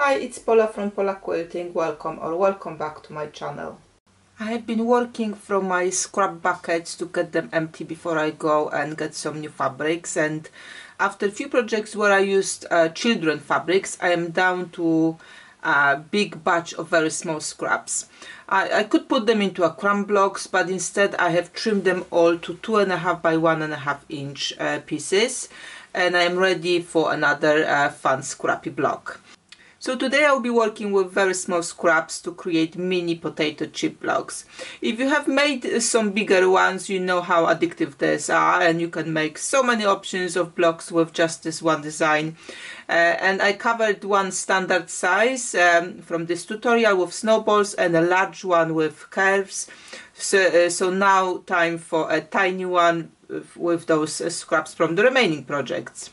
Hi, it's Paula from Pola Quilting. Welcome or welcome back to my channel. I have been working from my scrap buckets to get them empty before I go and get some new fabrics and after a few projects where I used uh, children fabrics I am down to a big batch of very small scraps. I, I could put them into a crumb blocks but instead I have trimmed them all to two and a half by one and a half inch uh, pieces and I am ready for another uh, fun scrappy block. So today I'll be working with very small scraps to create mini potato chip blocks. If you have made some bigger ones, you know how addictive these are and you can make so many options of blocks with just this one design. Uh, and I covered one standard size um, from this tutorial with snowballs and a large one with curves. So, uh, so now time for a tiny one with those uh, scraps from the remaining projects.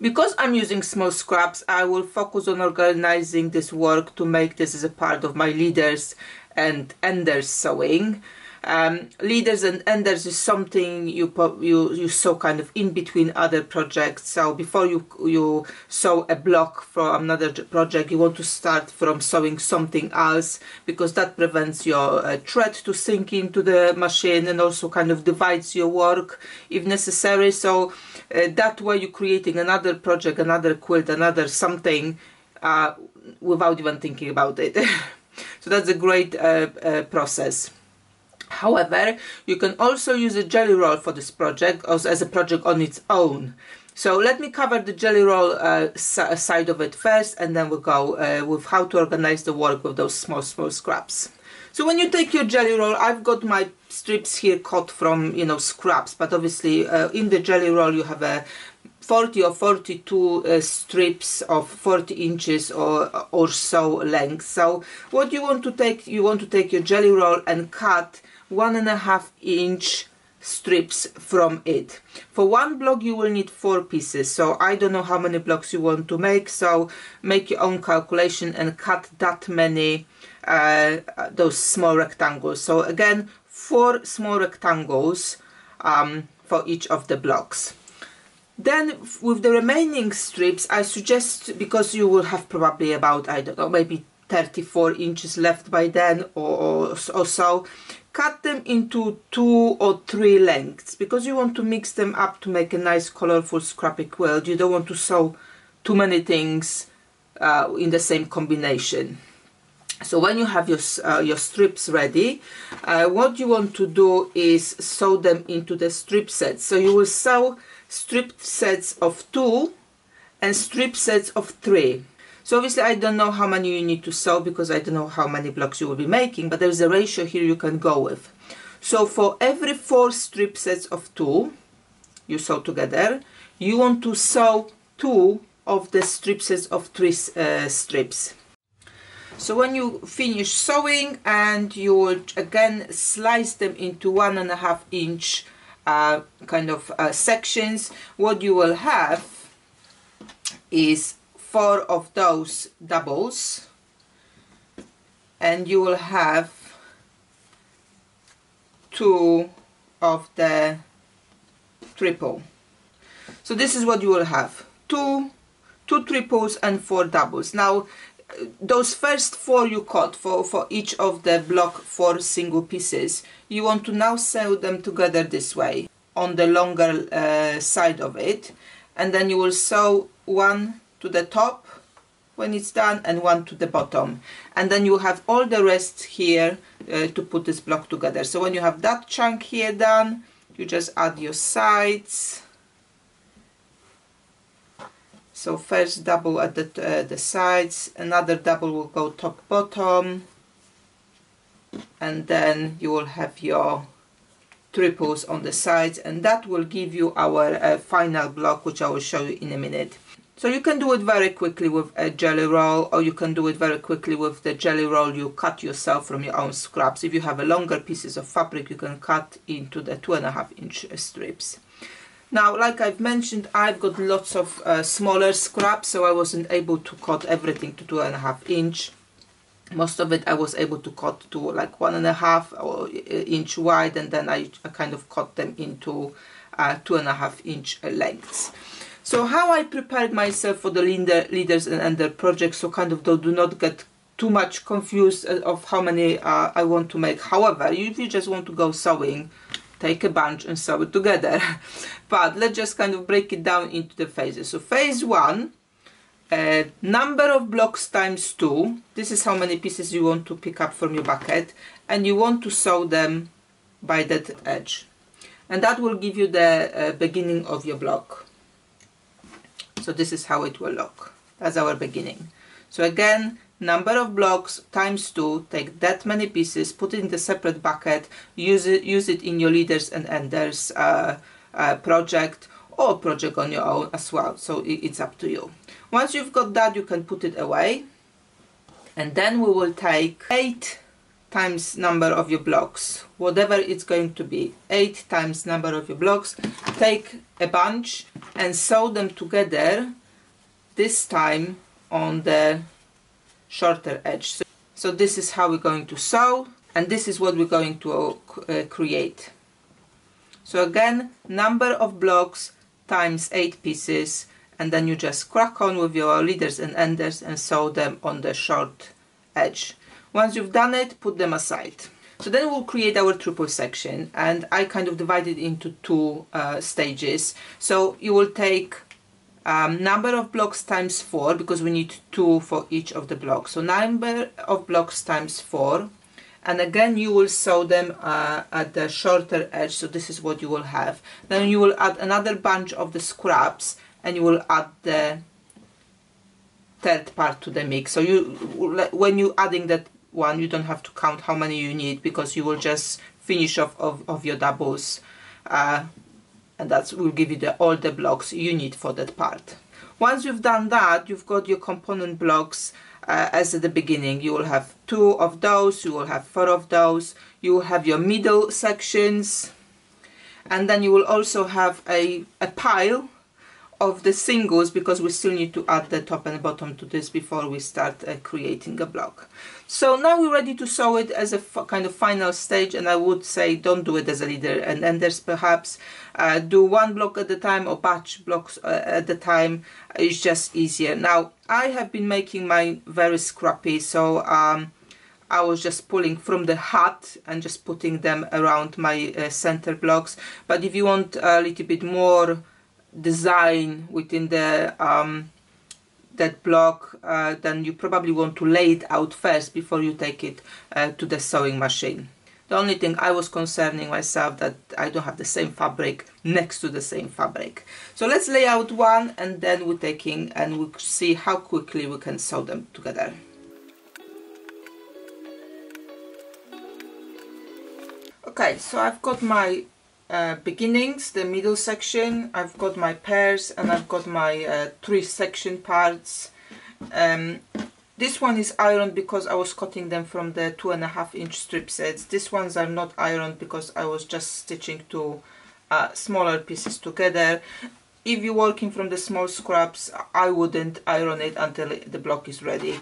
Because I'm using small scraps, I will focus on organizing this work to make this as a part of my leaders and enders sewing. Um, leaders and enders is something you you you sew kind of in between other projects. So before you you sew a block for another project, you want to start from sewing something else because that prevents your uh, thread to sink into the machine and also kind of divides your work if necessary. So uh, that way you're creating another project, another quilt, another something uh, without even thinking about it. so that's a great uh, uh, process. However, you can also use a jelly roll for this project as a project on its own. So let me cover the jelly roll uh, side of it first and then we'll go uh, with how to organize the work with those small, small scraps. So when you take your jelly roll, I've got my strips here cut from, you know, scraps, but obviously uh, in the jelly roll you have a 40 or 42 uh, strips of 40 inches or, or so length. So what you want to take, you want to take your jelly roll and cut one and a half inch strips from it. For one block you will need four pieces so I don't know how many blocks you want to make so make your own calculation and cut that many uh, those small rectangles. So again four small rectangles um, for each of the blocks. Then with the remaining strips I suggest because you will have probably about I don't know maybe 34 inches left by then or, or so. Cut them into two or three lengths because you want to mix them up to make a nice colorful scrappy quilt. You don't want to sew too many things uh, in the same combination. So when you have your, uh, your strips ready uh, what you want to do is sew them into the strip sets. So you will sew strip sets of two and strip sets of three so obviously I don't know how many you need to sew because I don't know how many blocks you will be making, but there's a ratio here you can go with. So for every four strip sets of two you sew together, you want to sew two of the strip sets of three uh, strips. So when you finish sewing and you again slice them into one and a half inch uh, kind of uh, sections, what you will have is four of those doubles. And you will have two of the triple. So this is what you will have. Two two triples and four doubles. Now those first four you cut for for each of the block four single pieces you want to now sew them together this way on the longer uh, side of it. And then you will sew one to the top when it's done and one to the bottom. And then you have all the rest here uh, to put this block together. So when you have that chunk here done you just add your sides. So first double at the, uh, the sides another double will go top bottom. And then you will have your triples on the sides and that will give you our uh, final block which I will show you in a minute so you can do it very quickly with a jelly roll or you can do it very quickly with the jelly roll you cut yourself from your own scraps. If you have a longer pieces of fabric you can cut into the two and a half inch strips. Now like I've mentioned I've got lots of uh, smaller scraps so I wasn't able to cut everything to two and a half inch. Most of it I was able to cut to like one and a half uh, inch wide and then I, I kind of cut them into uh, two and a half inch lengths. So how I prepared myself for the leader, leaders and ender project so kind of do not get too much confused uh, of how many uh, I want to make. However, if you just want to go sewing, take a bunch and sew it together. but let's just kind of break it down into the phases. So phase one, uh, number of blocks times two. This is how many pieces you want to pick up from your bucket. And you want to sew them by that edge. And that will give you the uh, beginning of your block. So this is how it will look. That's our beginning. So again, number of blocks times 2, take that many pieces, put it in the separate bucket, use it, use it in your leaders and enders uh, uh, project or project on your own as well, so it, it's up to you. Once you've got that, you can put it away and then we will take 8 times number of your blocks, whatever it's going to be, 8 times number of your blocks, take a bunch and sew them together, this time on the shorter edge. So, so this is how we're going to sew and this is what we're going to uh, create. So again, number of blocks times 8 pieces and then you just crack on with your leaders and enders and sew them on the short edge. Once you've done it, put them aside. So then we'll create our triple section and I kind of divide it into two uh, stages. So you will take um, number of blocks times 4 because we need 2 for each of the blocks. So number of blocks times 4 and again you will sew them uh, at the shorter edge so this is what you will have. Then you will add another bunch of the scraps and you will add the third part to the mix. So you when you adding that one you don't have to count how many you need because you will just finish off of, of your doubles. Uh, and that will give you the, all the blocks you need for that part. Once you've done that, you've got your component blocks uh, as at the beginning. You will have two of those, you will have four of those, you will have your middle sections, and then you will also have a, a pile of the singles because we still need to add the top and bottom to this before we start uh, creating a block. So now we're ready to sew it as a kind of final stage and I would say don't do it as a leader. And then there's perhaps uh, do one block at a time or batch blocks uh, at a time. It's just easier. Now I have been making mine very scrappy so um, I was just pulling from the hat and just putting them around my uh, center blocks. But if you want a little bit more design within the um, that block uh, then you probably want to lay it out first before you take it uh, to the sewing machine. The only thing I was concerning myself that I don't have the same fabric next to the same fabric. So let's lay out one and then we're taking and we'll see how quickly we can sew them together. Okay, so I've got my uh, beginnings, the middle section, I've got my pairs and I've got my uh, three section parts. Um, this one is ironed because I was cutting them from the two and a half inch strip sets. These ones are not ironed because I was just stitching two uh, smaller pieces together. If you're working from the small scraps, I wouldn't iron it until the block is ready.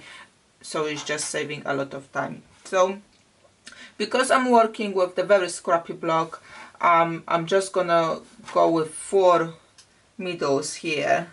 So it's just saving a lot of time. So because I'm working with the very scrappy block, um, I'm just gonna go with four middles here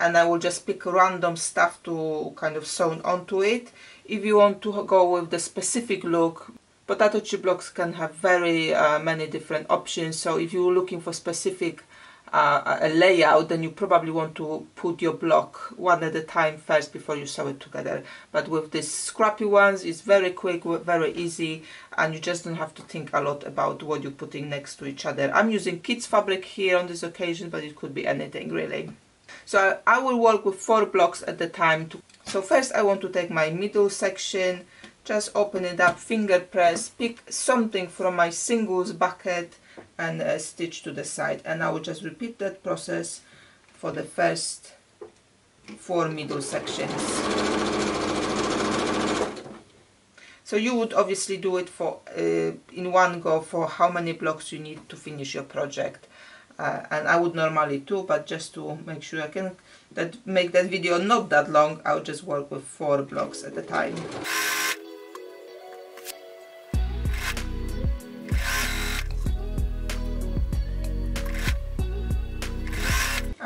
and I will just pick random stuff to kind of sew onto it. If you want to go with the specific look, potato chip blocks can have very uh, many different options. So if you're looking for specific uh, a layout then you probably want to put your block one at a time first before you sew it together. But with these scrappy ones it's very quick very easy and you just don't have to think a lot about what you're putting next to each other. I'm using kids fabric here on this occasion but it could be anything really. So I will work with four blocks at the time to so first I want to take my middle section just open it up finger press pick something from my singles bucket and uh, stitch to the side. And I will just repeat that process for the first four middle sections. So you would obviously do it for uh, in one go for how many blocks you need to finish your project. Uh, and I would normally too but just to make sure I can that make that video not that long I'll just work with four blocks at a time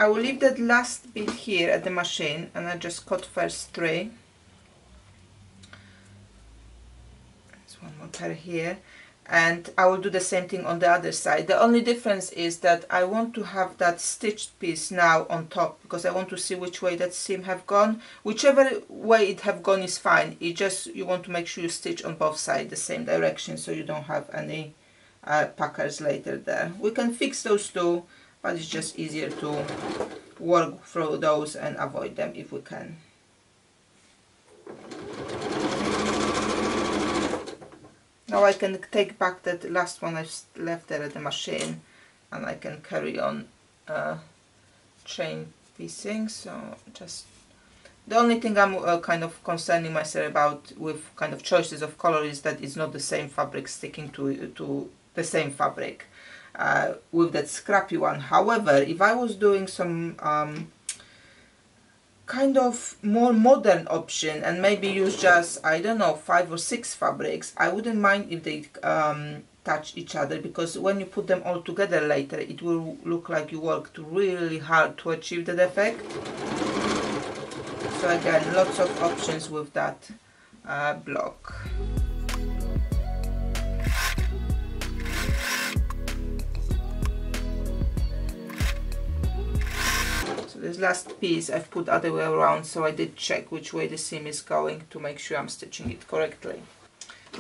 I will leave that last bit here at the machine and I just cut first three there's one more pair here. And I will do the same thing on the other side. The only difference is that I want to have that stitched piece now on top because I want to see which way that seam have gone. Whichever way it have gone is fine. It just you want to make sure you stitch on both sides the same direction so you don't have any uh, puckers later there. We can fix those two but it's just easier to work through those and avoid them if we can. Now I can take back that last one I've left there at the machine and I can carry on uh, chain piecing so just the only thing I'm uh, kind of concerning myself about with kind of choices of color is that it's not the same fabric sticking to, to the same fabric uh, with that scrappy one. However, if I was doing some um, kind of more modern option and maybe use just I don't know five or six fabrics I wouldn't mind if they um, touch each other because when you put them all together later it will look like you worked really hard to achieve that effect so again lots of options with that uh, block this last piece I've put other way around so I did check which way the seam is going to make sure I'm stitching it correctly.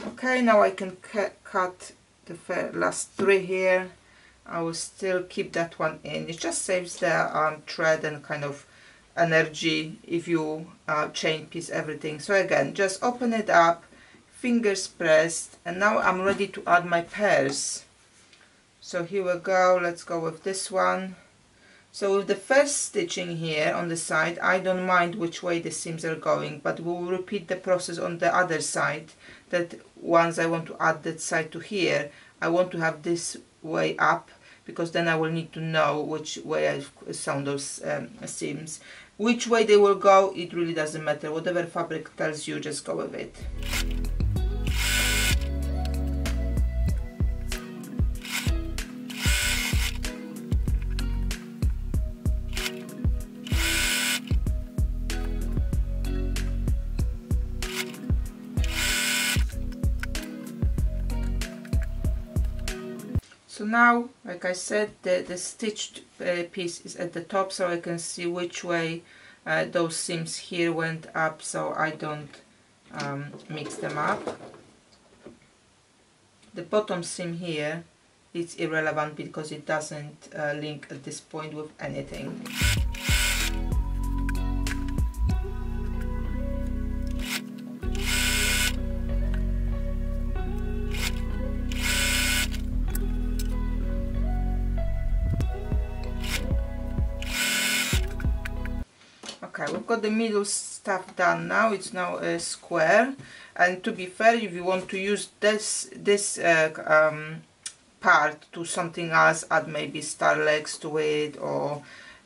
Okay now I can cut the last three here. I will still keep that one in. It just saves the um, thread and kind of energy if you uh, chain piece everything. So again just open it up fingers pressed and now I'm ready to add my pairs so here we go let's go with this one so with the first stitching here on the side, I don't mind which way the seams are going, but we will repeat the process on the other side, that once I want to add that side to here, I want to have this way up, because then I will need to know which way I've sewn those um, seams. Which way they will go, it really doesn't matter. Whatever fabric tells you, just go with it. So now like I said the, the stitched uh, piece is at the top so I can see which way uh, those seams here went up so I don't um, mix them up. The bottom seam here is irrelevant because it doesn't uh, link at this point with anything the middle stuff done now it's now a square. And to be fair if you want to use this this uh, um, part to something else add maybe star legs to it or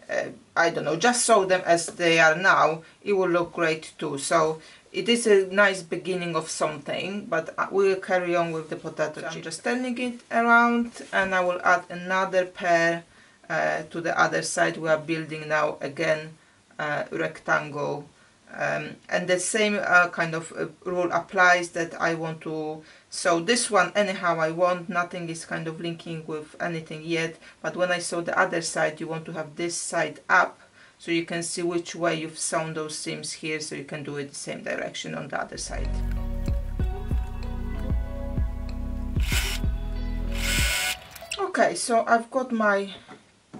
uh, I don't know just sew them as they are now it will look great too. So it is a nice beginning of something but we'll carry on with the potato so I'm just turning it around and I will add another pair uh, to the other side. We are building now again uh, rectangle. Um, and the same uh, kind of uh, rule applies that I want to sew this one anyhow I want. Nothing is kind of linking with anything yet. But when I sew the other side you want to have this side up. So you can see which way you've sewn those seams here. So you can do it the same direction on the other side. Okay so I've got my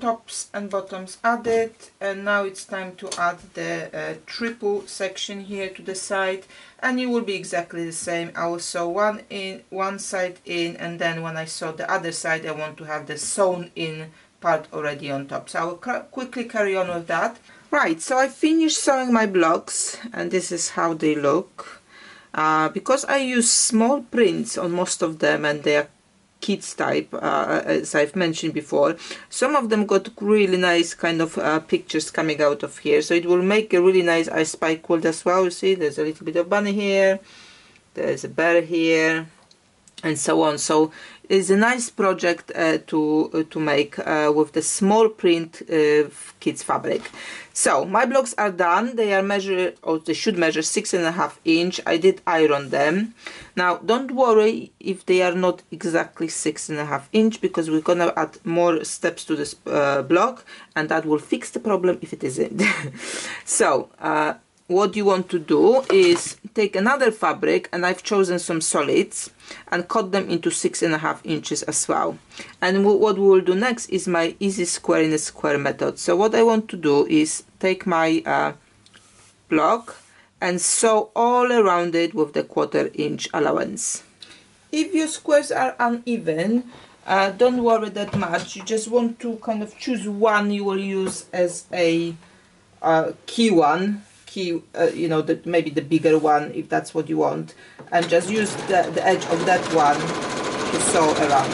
tops and bottoms added and now it's time to add the uh, triple section here to the side and it will be exactly the same. I will sew one in one side in and then when I sew the other side I want to have the sewn in part already on top. So I will quickly carry on with that. Right so I finished sewing my blocks and this is how they look. Uh, because I use small prints on most of them and they are kids type uh, as I've mentioned before. Some of them got really nice kind of uh, pictures coming out of here. So it will make a really nice I Spy quilt as well you see. There's a little bit of bunny here. There's a bear here. And so on. So it's a nice project uh, to uh, to make uh, with the small print uh, kids fabric. So my blocks are done. They are measure or they should measure six and a half inch. I did iron them. Now don't worry if they are not exactly six and a half inch because we're gonna add more steps to this uh, block and that will fix the problem if it isn't. So uh, what you want to do is take another fabric and I've chosen some solids and cut them into six and a half inches as well. And what we will do next is my easy square in a square method. So what I want to do is take my uh, block and sew all around it with the quarter inch allowance. If your squares are uneven uh, don't worry that much. You just want to kind of choose one you will use as a uh, key one key, uh, you know, the, maybe the bigger one if that's what you want, and just use the, the edge of that one to sew around.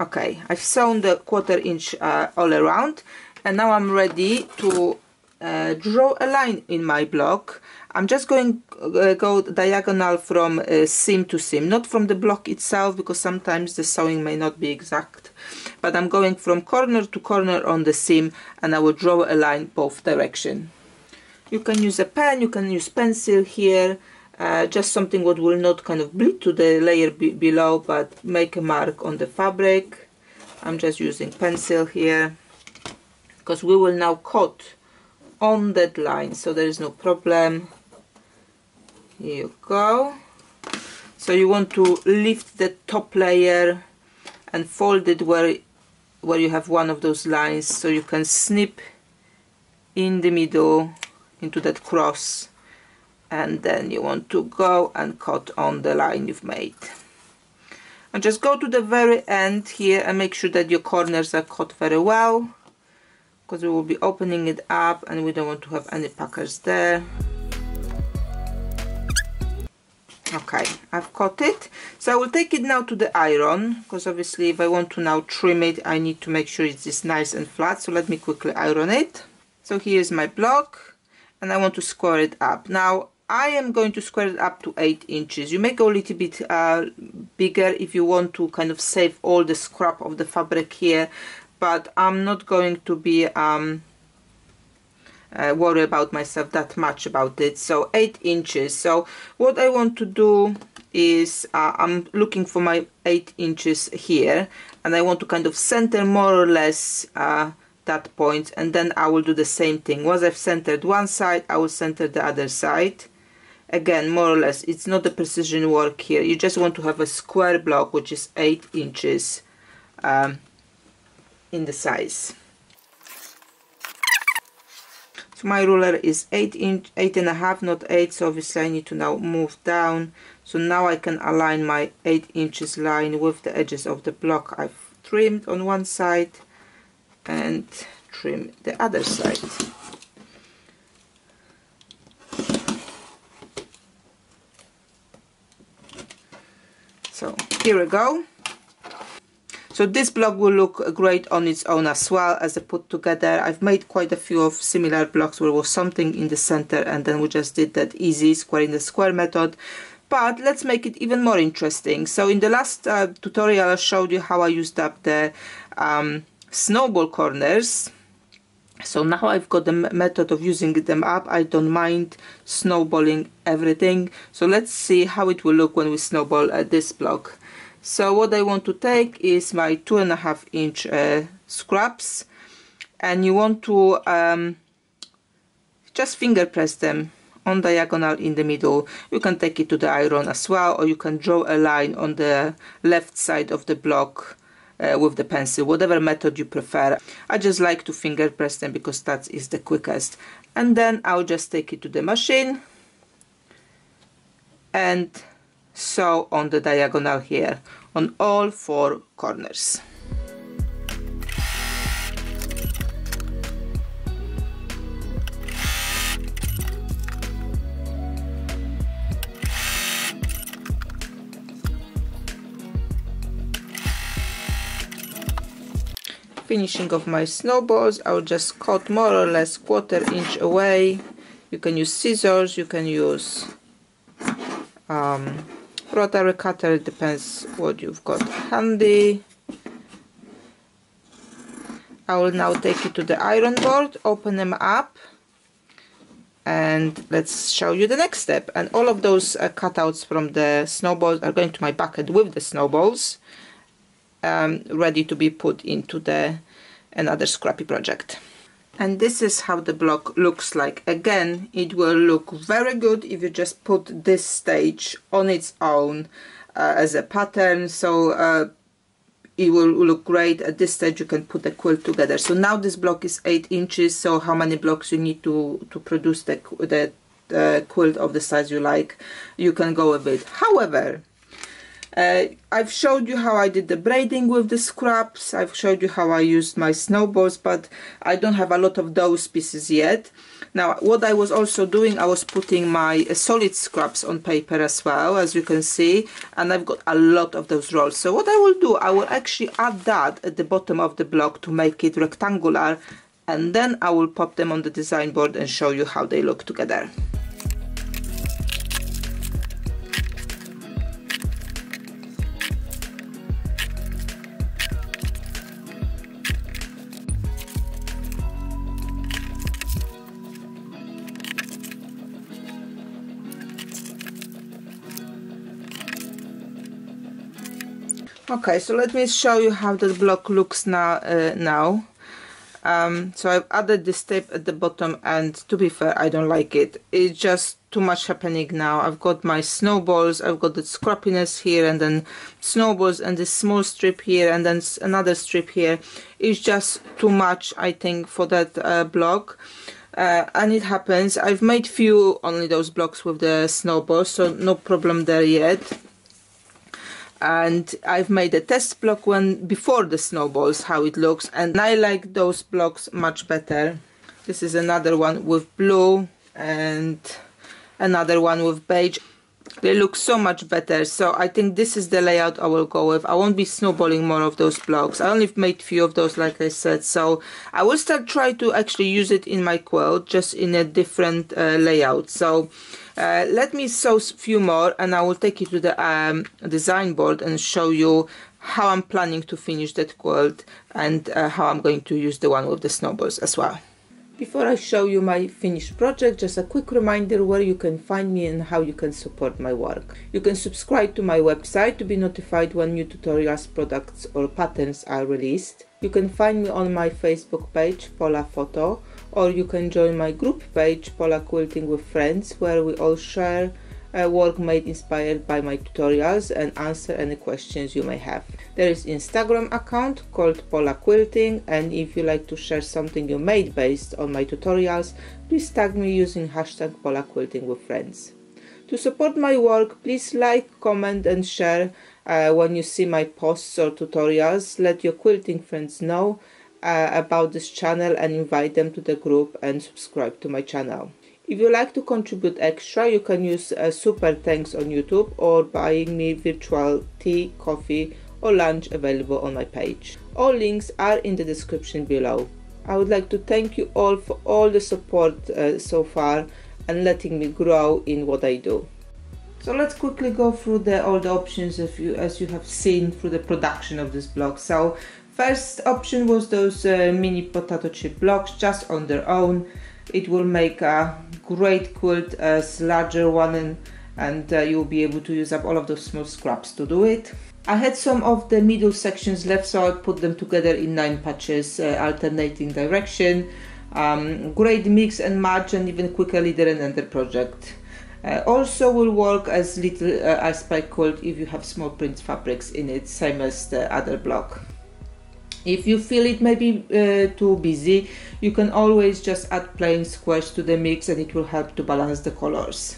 Okay, I've sewn the quarter inch uh, all around and now I'm ready to uh, draw a line in my block I'm just going uh, go diagonal from uh, seam to seam, not from the block itself because sometimes the sewing may not be exact, but I'm going from corner to corner on the seam and I will draw a line both direction. You can use a pen, you can use pencil here, uh, just something what will not kind of bleed to the layer below but make a mark on the fabric. I'm just using pencil here because we will now cut on that line so there is no problem here you go. So you want to lift the top layer and fold it where where you have one of those lines so you can snip in the middle into that cross. And then you want to go and cut on the line you've made. And just go to the very end here and make sure that your corners are cut very well because we will be opening it up and we don't want to have any puckers there okay I've cut it. So I will take it now to the iron because obviously if I want to now trim it I need to make sure it's just nice and flat. So let me quickly iron it. So here's my block and I want to square it up. Now I am going to square it up to 8 inches. You may go a little bit uh, bigger if you want to kind of save all the scrap of the fabric here but I'm not going to be um, uh, worry about myself that much about it. So 8 inches. So what I want to do is uh, I'm looking for my 8 inches here and I want to kind of center more or less uh, that point and then I will do the same thing. Once I've centered one side I will center the other side. Again more or less it's not a precision work here. You just want to have a square block which is 8 inches um, in the size so my ruler is 8 inch eight and a half not 8 so obviously I need to now move down. So now I can align my 8 inches line with the edges of the block I've trimmed on one side and trim the other side. So here we go so this block will look great on its own as well as I put together. I've made quite a few of similar blocks where was something in the center and then we just did that easy square in the square method. But let's make it even more interesting. So in the last uh, tutorial I showed you how I used up the um, snowball corners. So now I've got the method of using them up. I don't mind snowballing everything. So let's see how it will look when we snowball uh, this block so what I want to take is my two and a half inch uh, scraps and you want to um, just finger press them on diagonal in the middle. You can take it to the iron as well or you can draw a line on the left side of the block uh, with the pencil whatever method you prefer. I just like to finger press them because that is the quickest. And then I'll just take it to the machine. And sew on the diagonal here on all four corners. finishing of my snowballs I'll just cut more or less quarter inch away you can use scissors you can use um, rotary cutter depends what you've got handy. I will now take it to the iron board open them up and let's show you the next step. And all of those uh, cutouts from the snowballs are going to my bucket with the snowballs um, ready to be put into the another scrappy project and this is how the block looks like. Again it will look very good if you just put this stage on its own uh, as a pattern. So uh, it will look great. At this stage you can put the quilt together. So now this block is eight inches. So how many blocks you need to to produce the, the uh, quilt of the size you like you can go a bit. However uh, I've showed you how I did the braiding with the scraps, I've showed you how I used my snowballs, but I don't have a lot of those pieces yet. Now, what I was also doing, I was putting my uh, solid scraps on paper as well, as you can see, and I've got a lot of those rolls. So what I will do, I will actually add that at the bottom of the block to make it rectangular, and then I will pop them on the design board and show you how they look together. Okay so let me show you how the block looks now uh, now. Um, so I've added this tape at the bottom and to be fair I don't like it. It's just too much happening now. I've got my snowballs I've got the scrappiness here and then snowballs and this small strip here and then another strip here. It's just too much I think for that uh, block. Uh, and it happens. I've made few only those blocks with the snowballs so no problem there yet and I've made a test block one before the snowballs how it looks and I like those blocks much better. This is another one with blue and another one with beige. They look so much better so I think this is the layout I will go with. I won't be snowballing more of those blocks. I only made few of those like I said so I will start try to actually use it in my quilt just in a different uh, layout. So uh, let me sew a few more and I will take you to the um, design board and show you how I'm planning to finish that quilt and uh, how I'm going to use the one with the snowballs as well. Before I show you my finished project, just a quick reminder where you can find me and how you can support my work. You can subscribe to my website to be notified when new tutorials, products or patterns are released. You can find me on my Facebook page, Pola Photo, or you can join my group page Pola Quilting with Friends where we all share uh, work made inspired by my tutorials and answer any questions you may have. There is Instagram account called Pola Quilting and if you like to share something you made based on my tutorials, please tag me using hashtag Pola Quilting with Friends. To support my work, please like, comment and share uh, when you see my posts or tutorials. Let your quilting friends know uh, about this channel and invite them to the group and subscribe to my channel. If you like to contribute extra, you can use a super thanks on YouTube or buying me virtual tea, coffee or lunch available on my page. All links are in the description below. I would like to thank you all for all the support uh, so far and letting me grow in what I do. So let's quickly go through the, all the options you, as you have seen through the production of this blog. So First option was those uh, mini potato chip blocks just on their own. It will make a great quilt as larger one and, and uh, you'll be able to use up all of those small scraps to do it. I had some of the middle sections left so I put them together in nine patches uh, alternating direction. Um, great mix and match and even quicker leader and ender project. Uh, also will work as little uh, I Spy quilt if you have small print fabrics in it, same as the other block. If you feel it may be uh, too busy, you can always just add plain squares to the mix and it will help to balance the colors.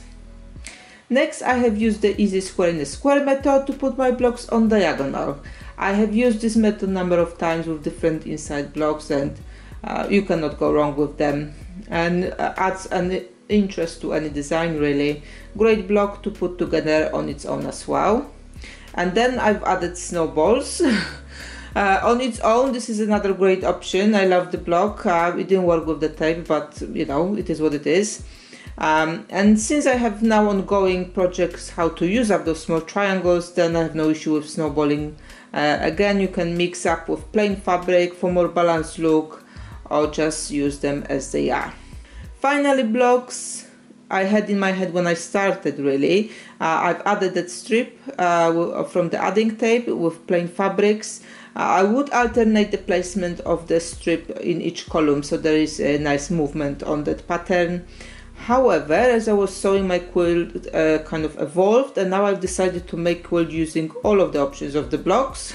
Next, I have used the easy square in the square method to put my blocks on diagonal. I have used this method number of times with different inside blocks and uh, you cannot go wrong with them and uh, adds an interest to any design really. Great block to put together on its own as well. And then I've added snowballs Uh, on its own, this is another great option. I love the block. Uh, it didn't work with the tape, but you know, it is what it is. Um, and since I have now ongoing projects how to use up those small triangles, then I have no issue with snowballing. Uh, again, you can mix up with plain fabric for more balanced look or just use them as they are. Finally, blocks I had in my head when I started really. Uh, I've added that strip uh, from the adding tape with plain fabrics. Uh, I would alternate the placement of the strip in each column so there is a nice movement on that pattern. However, as I was sewing my quilt uh, kind of evolved and now I've decided to make quilt using all of the options of the blocks.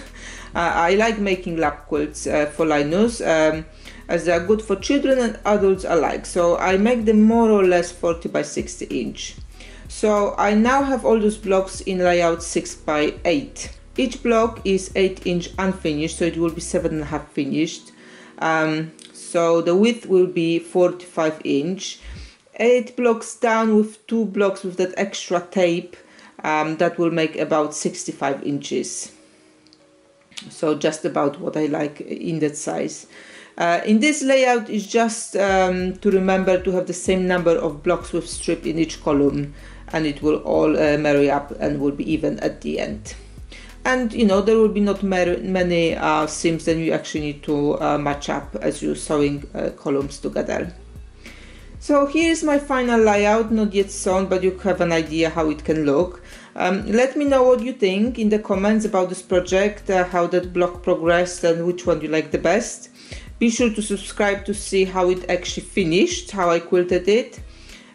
Uh, I like making lap quilts uh, for Linus um, as they are good for children and adults alike. So I make them more or less 40 by 60 inch. So I now have all those blocks in layout 6 by 8. Each block is 8 inch unfinished so it will be 7.5 finished. Um, so the width will be 45 inch eight blocks down with two blocks with that extra tape um, that will make about 65 inches so just about what I like in that size uh, in this layout is just um, to remember to have the same number of blocks with strip in each column and it will all uh, marry up and will be even at the end and you know there will be not many uh, seams that you actually need to uh, match up as you're sewing uh, columns together so here's my final layout, not yet sewn, but you have an idea how it can look. Um, let me know what you think in the comments about this project, uh, how that block progressed and which one you like the best. Be sure to subscribe to see how it actually finished, how I quilted it,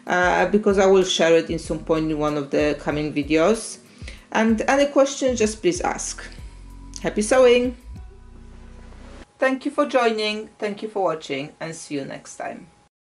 uh, because I will share it in some point in one of the coming videos. And any questions, just please ask. Happy sewing! Thank you for joining, thank you for watching and see you next time.